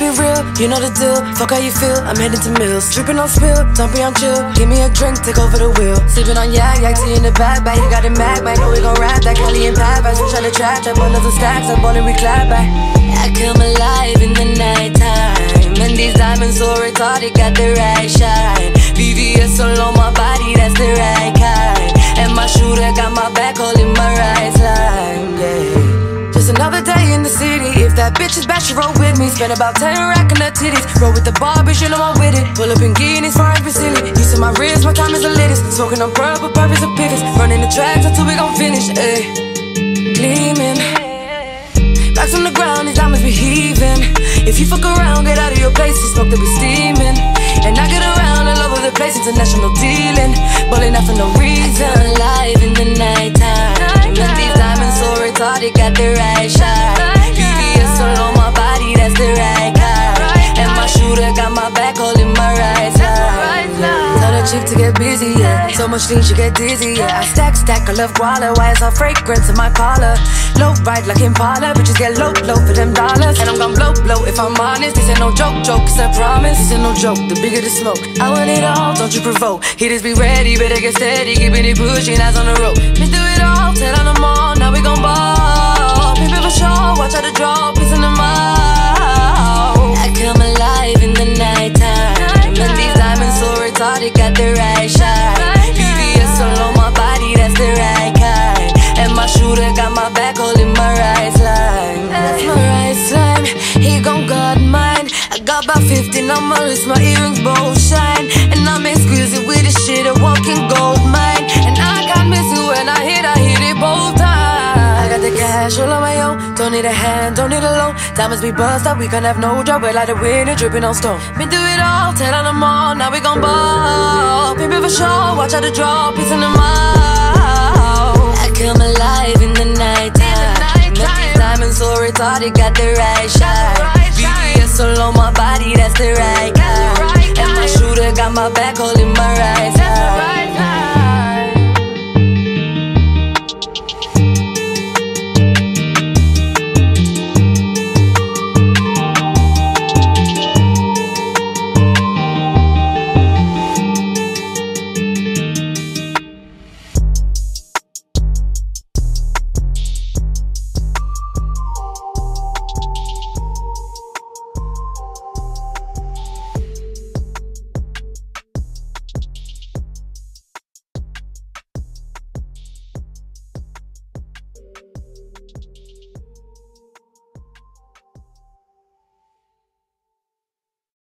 It real, you know the deal. Fuck how you feel, I'm heading to Mills. Dripping on spill, don't be on chill. Give me a drink, take over the wheel. Sipping on yak, yak tea in the back, back. You got it mag, man. Know we gon' rap that Kelly and Pat. Back, switch on the track, jump on the stacks. I'm on we clap back. I come alive in the nighttime. And these diamonds so retarded, got the right shine. VVS all on my body, that's the right kind. And my shooter got my back, holding my right line. Yeah. Just another day in the city. If that bitch is bad, she roll Spend about 10 rack on her titties. Roll with the Barbies, you know I'm with it. Pull up in Guineas, foreign silly. You see my wrist, my time is the latest. Smoking on purple, purpose of pivots. Running the tracks until we gon' finish. Ayy. Gleaming. Backs on the ground, these diamonds be heaving. If you fuck around, get out of your place. You smoke to be steaming. And I get around all over the place, international dealing. Ballin' out for no reason. Alive in the nighttime. And these diamonds so retarded, got the right shine. Get busy, yeah. So much lean, she get dizzy, yeah. I stack, stack, I love guala. Why is all fragrance in my collar? Low ride like Impala, bitches get low, low for them dollars. And I'm gon' blow, blow if I'm honest. This ain't no joke, joke, it's a promise. This ain't no joke, the bigger the smoke. I want it all, don't you provoke. Hitters be ready, better get steady, keeping it pushing, eyes on the road. Been through it all, ten on them all, now we gon' ball. People for sure, watch out the draw, right shine. VVS all on my body, that's the right kind. And my shooter got my back, holding my right line. That's my right slime. He gon' guard mine. I got about 15 on my wrist, my earrings both shine. And I'm exquisite with this shit, a walking gold mine. And I got missing when I hit, I hit it both times. I got the cash all on my own. Don't need a hand, don't need a loan. Diamonds be bust up, we can have no job. We're like the winner, dripping on stone. Been through it all, 10 on them all, now we gon' ball. Sure, watch out the draw, piece in the mouth. I come alive in the nighttime. Met these diamonds so retarded, got the right shine. VVS all on my body, that's the right kind. And my shooter got my back, holding my right